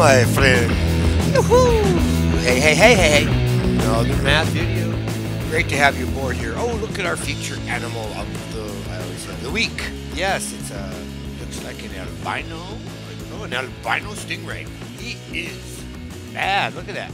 my friend. Yoo-hoo! Hey, hey, hey, hey, hey. Another math video. Great to have you aboard here. Oh, look at our featured animal of the, I always say, the week. Yes, it's a, looks like an albino. I an albino stingray. He is bad. Look at that.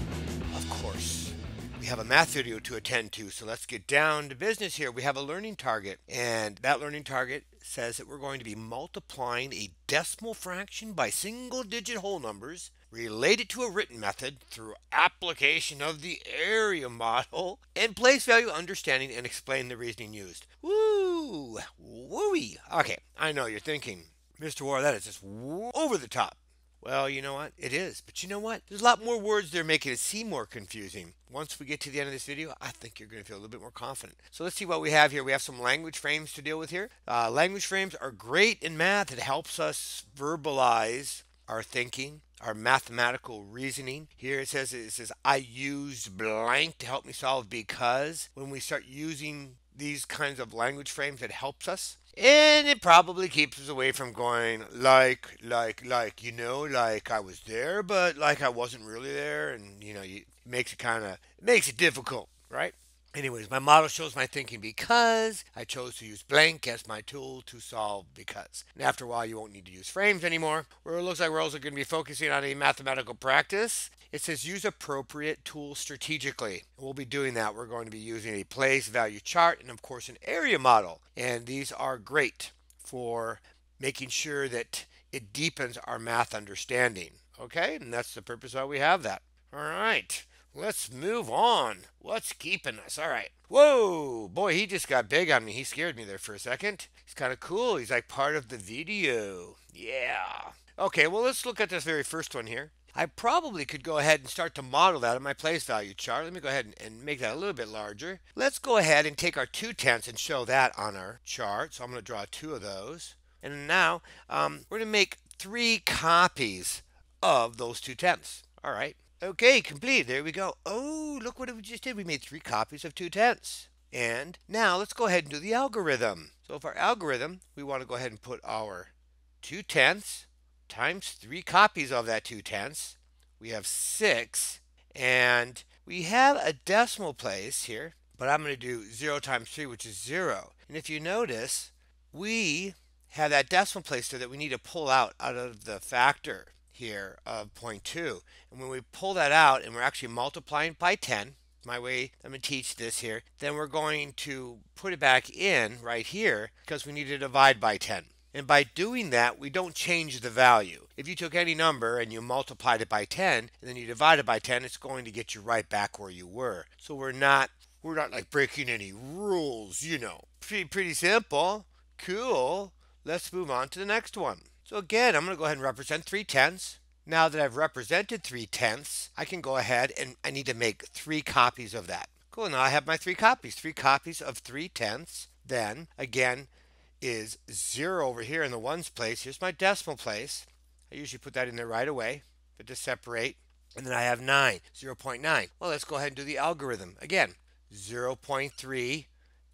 Of course. We have a math video to attend to, so let's get down to business here. We have a learning target, and that learning target says that we're going to be multiplying a decimal fraction by single digit whole numbers related to a written method through application of the area model and place value understanding and explain the reasoning used. Woo! Wooey! Okay, I know you're thinking, Mr. Waara, that is just over the top. Well, you know what? It is. But you know what? There's a lot more words there making it seem more confusing. Once we get to the end of this video, I think you're going to feel a little bit more confident. So let's see what we have here. We have some language frames to deal with here. Uh, language frames are great in math. It helps us verbalize our thinking, our mathematical reasoning. Here it says it says I used blank to help me solve because when we start using these kinds of language frames it helps us and it probably keeps us away from going like like like you know like i was there but like i wasn't really there and you know it makes it kind of makes it difficult right anyways my model shows my thinking because i chose to use blank as my tool to solve because and after a while you won't need to use frames anymore where it looks like we're also going to be focusing on a mathematical practice it says use appropriate tools strategically. We'll be doing that. We're going to be using a place value chart and of course an area model. And these are great for making sure that it deepens our math understanding. Okay, and that's the purpose why we have that. All right, let's move on. What's keeping us? All right. Whoa, boy, he just got big on me. He scared me there for a second. He's kind of cool. He's like part of the video. Yeah. Okay, well, let's look at this very first one here. I probably could go ahead and start to model that on my place value chart. Let me go ahead and, and make that a little bit larger. Let's go ahead and take our two tenths and show that on our chart. So I'm going to draw two of those. And now um, we're going to make three copies of those two tenths. All right. Okay, complete. There we go. Oh, look what we just did. We made three copies of two tenths. And now let's go ahead and do the algorithm. So for our algorithm, we want to go ahead and put our two tenths times three copies of that 2 tenths. We have 6. And we have a decimal place here, but I'm going to do 0 times 3, which is 0. And if you notice, we have that decimal place there that we need to pull out out of the factor here of 0.2. And when we pull that out and we're actually multiplying by 10, my way I'm going to teach this here, then we're going to put it back in right here because we need to divide by 10. And by doing that, we don't change the value. If you took any number and you multiplied it by 10 and then you divide it by 10, it's going to get you right back where you were. So we're not we're not like breaking any rules, you know. Pretty pretty simple. Cool. Let's move on to the next one. So again, I'm going to go ahead and represent 3 tenths. Now that I've represented 3 tenths, I can go ahead and I need to make three copies of that. Cool, now I have my three copies, three copies of 3 tenths. Then, again, is 0 over here in the ones place. Here's my decimal place. I usually put that in there right away, but to separate. And then I have 9, 0.9. Well, let's go ahead and do the algorithm. Again, 0.3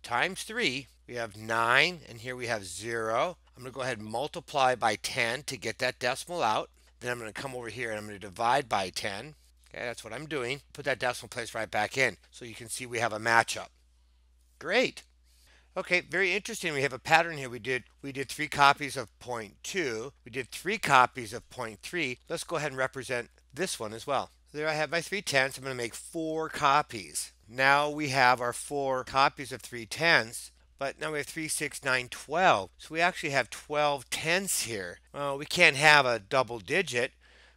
times 3, we have 9, and here we have 0. I'm going to go ahead and multiply by 10 to get that decimal out. Then I'm going to come over here and I'm going to divide by 10. Okay, that's what I'm doing. Put that decimal place right back in. So you can see we have a matchup. Great. Okay, very interesting. We have a pattern here. We did we did three copies of point two. We did three copies of point three. Let's go ahead and represent this one as well. There I have my three tenths. I'm going to make four copies. Now we have our four copies of three tenths. But now we have 3, 6, 9, 12. So we actually have 12 tenths here. Well, we can't have a double digit,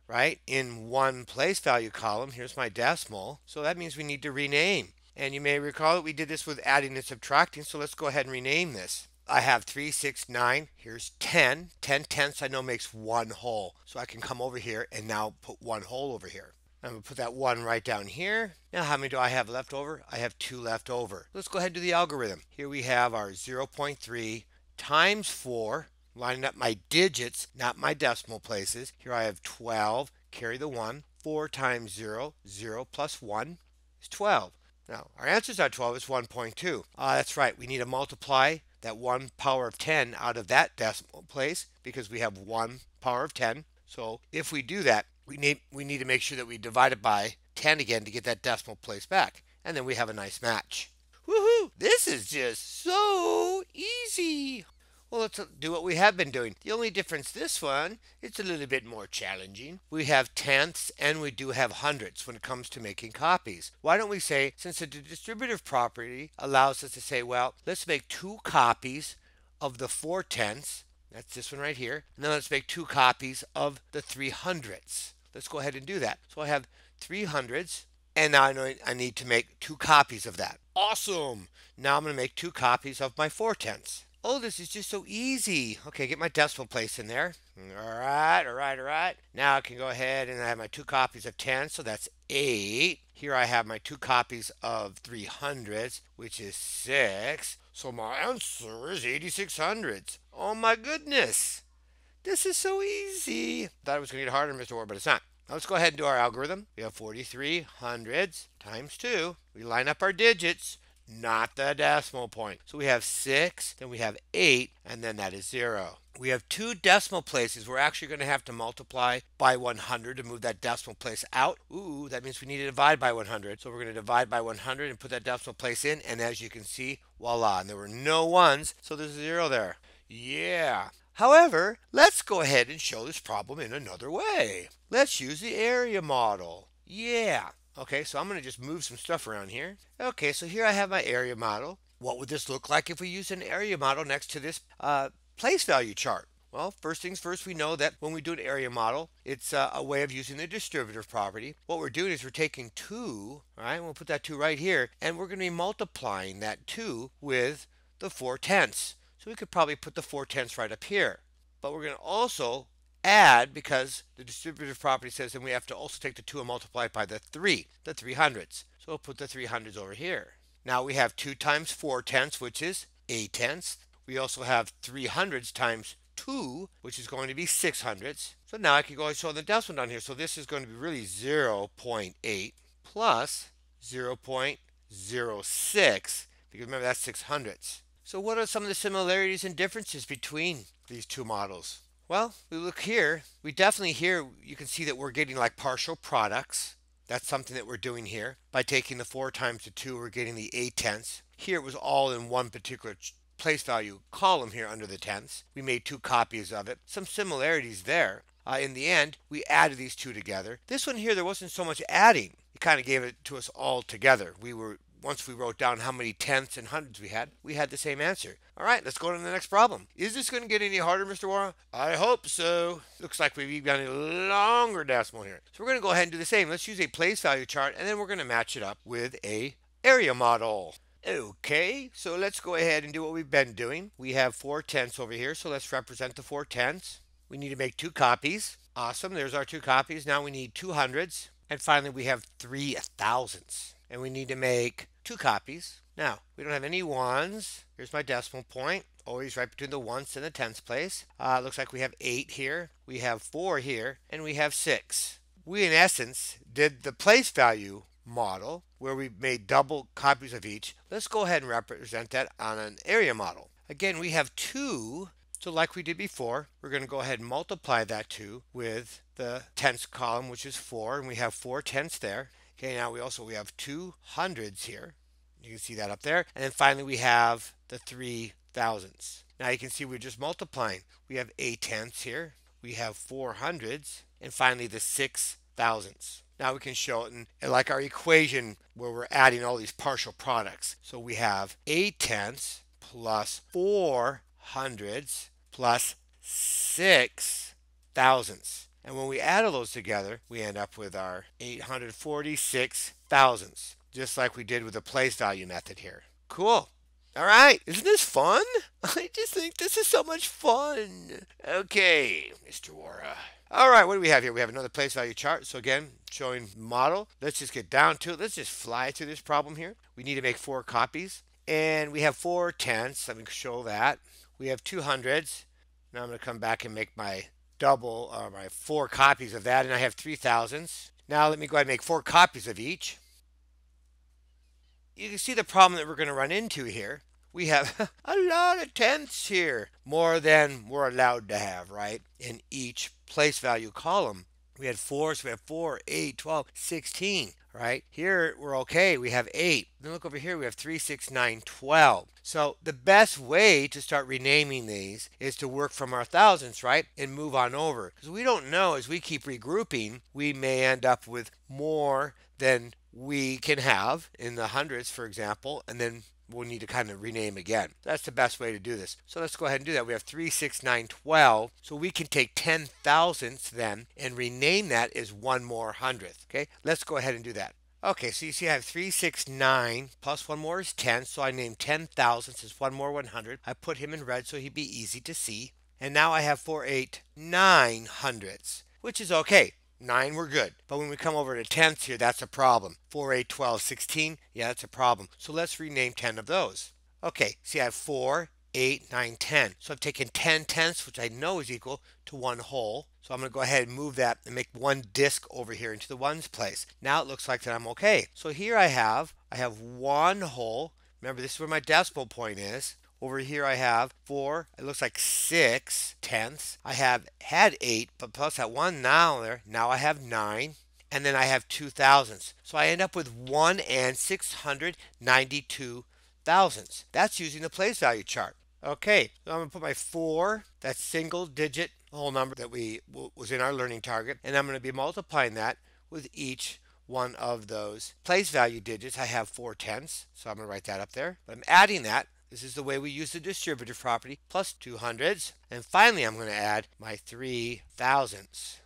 right, in one place value column. Here's my decimal. So that means we need to rename. And you may recall that we did this with adding and subtracting, so let's go ahead and rename this. I have 3, 6, 9. Here's 10. 10 tenths I know makes one whole. So I can come over here and now put one whole over here. I'm going to put that 1 right down here. Now how many do I have left over? I have 2 left over. Let's go ahead and do the algorithm. Here we have our 0.3 times 4. Lining up my digits, not my decimal places. Here I have 12. Carry the 1. 4 times 0. 0 plus 1 is 12. Now, our answer is not 12, it's 1.2. Uh, that's right, we need to multiply that 1 power of 10 out of that decimal place because we have 1 power of 10. So if we do that, we need we need to make sure that we divide it by 10 again to get that decimal place back. And then we have a nice match. Woohoo! This is just so easy. Well, let's do what we have been doing. The only difference this one, it's a little bit more challenging. We have tenths and we do have hundredths when it comes to making copies. Why don't we say, since the distributive property allows us to say, well, let's make two copies of the four tenths. That's this one right here. And then let's make two copies of the three hundredths. Let's go ahead and do that. So I have three hundredths and now I know I need to make two copies of that. Awesome! Now I'm going to make two copies of my four tenths. Oh, this is just so easy. Okay, get my decimal place in there. All right, all right, all right. Now I can go ahead and I have my two copies of 10, so that's 8. Here I have my two copies of 300s, which is 6. So my answer is 86 hundredths. Oh my goodness. This is so easy. Thought it was going to get harder, Mr. Ward, but it's not. Now let's go ahead and do our algorithm. We have 43 hundreds times 2. We line up our digits not the decimal point. So we have 6, then we have 8, and then that is 0. We have two decimal places. We're actually going to have to multiply by 100 to move that decimal place out. Ooh, that means we need to divide by 100. So we're going to divide by 100 and put that decimal place in. And as you can see, voila, and there were no ones, so there's a 0 there. Yeah. However, let's go ahead and show this problem in another way. Let's use the area model. Yeah. Okay, so I'm going to just move some stuff around here. Okay, so here I have my area model. What would this look like if we use an area model next to this uh, place value chart? Well, first things first, we know that when we do an area model, it's uh, a way of using the distributive property. What we're doing is we're taking 2, right, we'll put that 2 right here, and we're going to be multiplying that 2 with the 4 tenths. So we could probably put the 4 tenths right up here. But we're going to also add because the distributive property says then we have to also take the 2 and multiply it by the 3, the 300ths. So we'll put the 300s over here. Now we have 2 times 4 tenths, which is 8 tenths. We also have 3 hundredths times 2, which is going to be 6 hundredths. So now I can go and show the decimal down here. So this is going to be really 0 0.8 plus 0 0.06, because remember that's 6 hundredths. So what are some of the similarities and differences between these two models? Well, we look here, we definitely here, you can see that we're getting like partial products. That's something that we're doing here. By taking the 4 times the 2, we're getting the 8 tenths. Here it was all in one particular place value column here under the tenths. We made two copies of it. Some similarities there. Uh, in the end, we added these two together. This one here, there wasn't so much adding. It kind of gave it to us all together. We were once we wrote down how many tenths and hundreds we had, we had the same answer. All right, let's go on to the next problem. Is this going to get any harder, Mr. Waara? I hope so. Looks like we've got a longer decimal here. So we're going to go ahead and do the same. Let's use a place value chart, and then we're going to match it up with a area model. Okay, so let's go ahead and do what we've been doing. We have four tenths over here, so let's represent the four tenths. We need to make two copies. Awesome, there's our two copies. Now we need two hundreds. And finally, we have three thousandths. And we need to make two copies. Now, we don't have any ones. Here's my decimal point, always right between the ones and the tens place. Uh, looks like we have eight here, we have four here, and we have six. We, in essence, did the place value model where we made double copies of each. Let's go ahead and represent that on an area model. Again, we have two, so like we did before, we're going to go ahead and multiply that two with the tenths column, which is four, and we have four tenths there. Okay, now we also we have two hundreds here. You can see that up there. And then finally we have the three thousandths. Now you can see we're just multiplying. We have eight tenths here. We have four hundreds. And finally the six thousandths. Now we can show it in like our equation where we're adding all these partial products. So we have 8 tenths plus 4 hundredths plus 6 thousandths. And when we add all those together, we end up with our 846 thousandths, just like we did with the place value method here. Cool. All right, isn't this fun? I just think this is so much fun. Okay, Mr. Waara. All right, what do we have here? We have another place value chart. So again, showing model. Let's just get down to it. Let's just fly through this problem here. We need to make four copies. And we have four tenths. Let me show that. We have two hundreds. Now I'm going to come back and make my double or uh, my four copies of that and I have three thousands. Now let me go ahead and make four copies of each. You can see the problem that we're going to run into here. We have a lot of tenths here, more than we're allowed to have, right, in each place value column. We had 4, so we have 4, 8, 12, 16 right? Here we're okay. We have 8. Then look over here. We have 3, 6, 9, 12. So the best way to start renaming these is to work from our thousands, right? And move on over. Because we don't know as we keep regrouping, we may end up with more than we can have in the hundreds, for example, and then we'll need to kind of rename again. That's the best way to do this. So let's go ahead and do that. We have 3, 6, 9, 12. So we can take 10 thousandths then and rename that as one more hundredth. Okay, let's go ahead and do that. Okay, so you see I have 3, 6, 9, plus one more is 10. So I named 10 thousandths as one more 100. I put him in red so he'd be easy to see. And now I have 4, 8, 9 hundredths, which is okay. 9 we're good. But when we come over to tenths here, that's a problem. 4, 8, 12, 16, yeah, that's a problem. So let's rename 10 of those. Okay, see I have 4, 8, 9, 10. So I've taken 10 tenths, which I know is equal to one whole. So I'm going to go ahead and move that and make one disk over here into the ones place. Now it looks like that I'm okay. So here I have, I have one whole. Remember, this is where my decimal point is. Over here I have four, it looks like six tenths. I have had eight, but plus that one now there, now I have nine. And then I have two thousandths. So I end up with one and 692 thousandths. That's using the place value chart. Okay, so I'm going to put my four, that single digit whole number that we was in our learning target, and I'm going to be multiplying that with each one of those place value digits. I have four tenths, so I'm going to write that up there. But I'm adding that this is the way we use the distributive property, plus two hundreds. And finally, I'm going to add my three thousandths.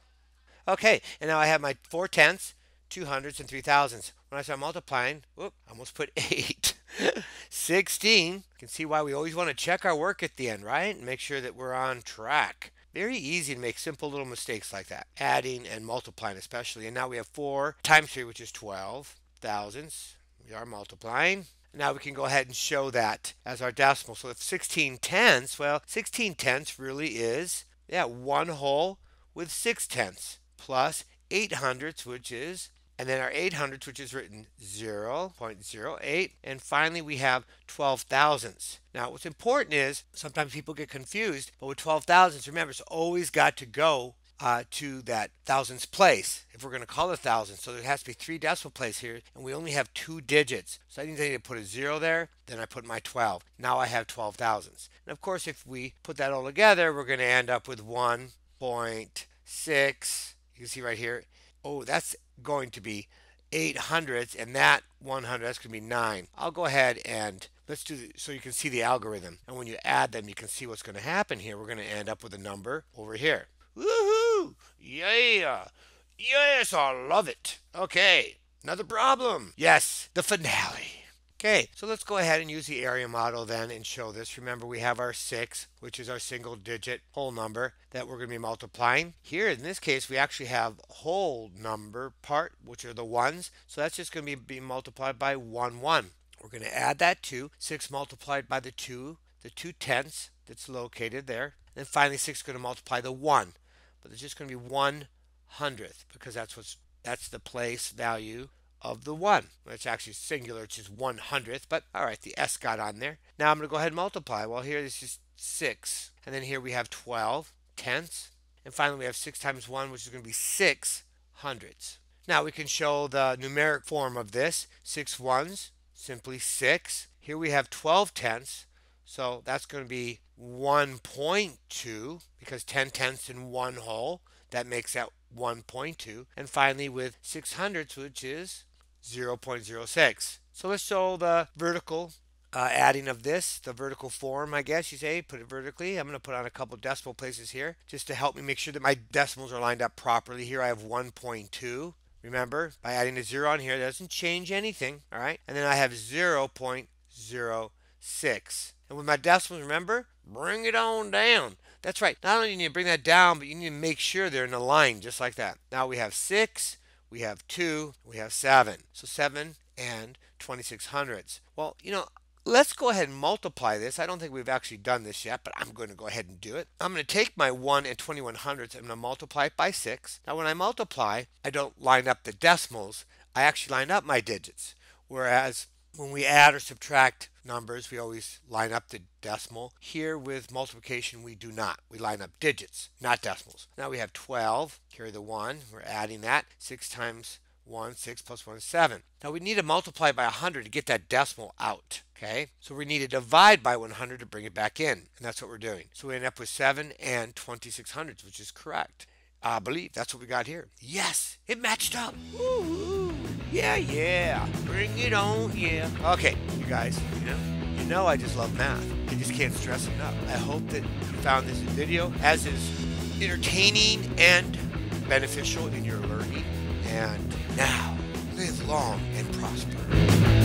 Okay, and now I have my four tenths, two hundredths, and three thousandths. When I start multiplying, whoop, I almost put eight. 16. You can see why we always want to check our work at the end, right? And make sure that we're on track. Very easy to make simple little mistakes like that. Adding and multiplying especially. And now we have 4 times 3, which is 12 thousandths. We are multiplying. Now we can go ahead and show that as our decimal. So if 16 tenths, well, 16 tenths really is, yeah, one whole with 6 tenths plus 8 hundredths, which is, and then our 8 hundredths, which is written 0 0.08. And finally, we have 12 thousandths. Now, what's important is sometimes people get confused, but with 12 thousandths, remember, it's always got to go uh, to that thousands place if we're going to call it thousands. So there has to be three decimal places here, and we only have two digits. So I need to put a zero there, then I put my 12. Now I have 12 thousandths. And of course, if we put that all together, we're going to end up with 1.6. You can see right here. Oh, that's going to be 8 hundredths, and that 100, that's going to be 9. I'll go ahead and let's do so you can see the algorithm. And when you add them, you can see what's going to happen here. We're going to end up with a number over here. Woohoo! Yeah! Yes, I love it. Okay, another problem. Yes, the finale. Okay, so let's go ahead and use the area model then and show this. Remember, we have our 6, which is our single digit whole number that we're going to be multiplying. Here, in this case, we actually have whole number part, which are the ones. So that's just going to be being multiplied by 1, 1. We're going to add that to 6 multiplied by the 2, the 2 tenths that's located there. And finally, 6 is going to multiply the 1 but there's just going to be one hundredth because that's what's that's the place value of the one. It's actually singular, it's just one hundredth, but all right, the s got on there. Now I'm going to go ahead and multiply. Well, here this is six, and then here we have 12 tenths, and finally we have six times one, which is going to be six hundredths. Now we can show the numeric form of this. Six ones, simply six. Here we have 12 tenths, so that's going to be 1.2 because 10 tenths in one whole. That makes that 1.2. And finally with 6 hundredths, which is 0.06. So let's show the vertical uh, adding of this, the vertical form, I guess you say, put it vertically. I'm going to put on a couple decimal places here just to help me make sure that my decimals are lined up properly. Here I have 1.2. Remember, by adding a zero on here, that doesn't change anything, all right? And then I have 0.06. And with my decimals, remember, bring it on down. That's right. Not only do you need to bring that down, but you need to make sure they're in a line just like that. Now we have 6, we have 2, we have 7. So 7 and 26 hundredths. Well, you know, let's go ahead and multiply this. I don't think we've actually done this yet, but I'm going to go ahead and do it. I'm going to take my 1 and 21 hundredths and I'm going to multiply it by 6. Now when I multiply, I don't line up the decimals. I actually line up my digits. Whereas when we add or subtract numbers, we always line up the decimal. Here with multiplication, we do not. We line up digits, not decimals. Now we have 12, carry the 1, we're adding that. 6 times 1, 6 plus 1 is 7. Now we need to multiply by 100 to get that decimal out. Okay, so we need to divide by 100 to bring it back in, and that's what we're doing. So we end up with 7 and 26 hundredths, which is correct. I believe that's what we got here. Yes, it matched up. Woo-hoo. Yeah, yeah. Bring it on, yeah. Okay, you guys, you know, you know I just love math. I just can't stress enough. I hope that you found this video as is entertaining and beneficial in your learning. And now, live long and prosper.